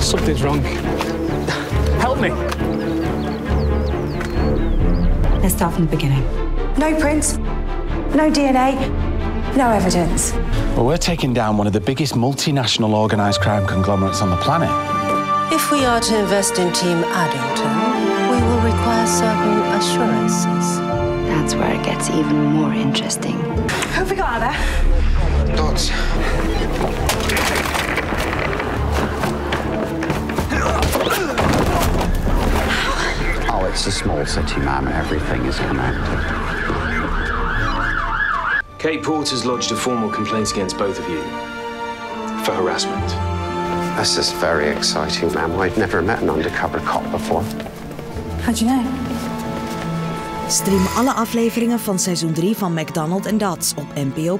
Something's wrong. Help me. Let's start from the beginning. No prints, no DNA, no evidence. Well, we're taking down one of the biggest multinational organised crime conglomerates on the planet. If we are to invest in Team Addington, we will require certain assurances. That's where it gets even more interesting. Who have we got out there? Lots. It's a small city, ma'am. Everything is connected. Kate Porter's lodged a formal complaint against both of you for harassment. This is very exciting, ma'am. I've never met an undercover cop before. How'd you know? Stream alle afleveringen van seizoen 3 van McDonald en Dodds op NPO+.